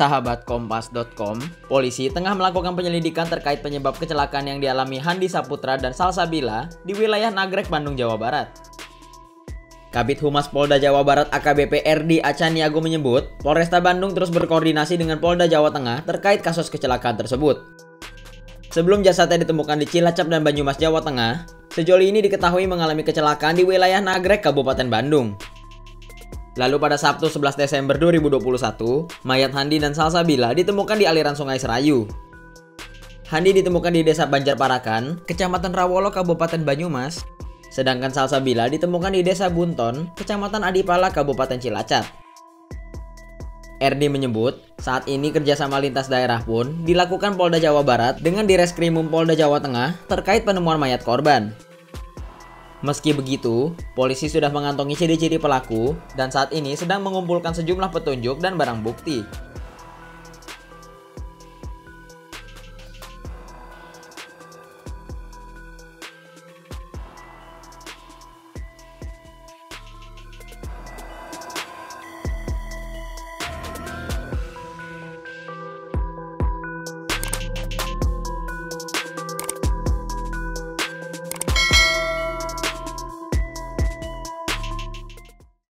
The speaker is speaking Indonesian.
Sahabat Kompas.com, polisi tengah melakukan penyelidikan terkait penyebab kecelakaan yang dialami Handi Saputra dan Salsabila di wilayah Nagrek, Bandung, Jawa Barat. Kabit Humas Polda Jawa Barat AKBP RD Acaniago menyebut, Polresta Bandung terus berkoordinasi dengan Polda Jawa Tengah terkait kasus kecelakaan tersebut. Sebelum jasadnya ditemukan di Cilacap dan Banyumas, Jawa Tengah, sejoli ini diketahui mengalami kecelakaan di wilayah Nagrek, Kabupaten Bandung. Lalu pada Sabtu 11 Desember 2021, mayat Handi dan Salsabila ditemukan di aliran Sungai Serayu. Handi ditemukan di Desa Banjarparakan, Kecamatan Rawolo, Kabupaten Banyumas, sedangkan Salsabila ditemukan di Desa Bunton, Kecamatan Adipala, Kabupaten Cilacap. RD menyebut, saat ini kerjasama lintas daerah pun dilakukan Polda Jawa Barat dengan Direskrimum Polda Jawa Tengah terkait penemuan mayat korban. Meski begitu, polisi sudah mengantongi ciri-ciri pelaku dan saat ini sedang mengumpulkan sejumlah petunjuk dan barang bukti.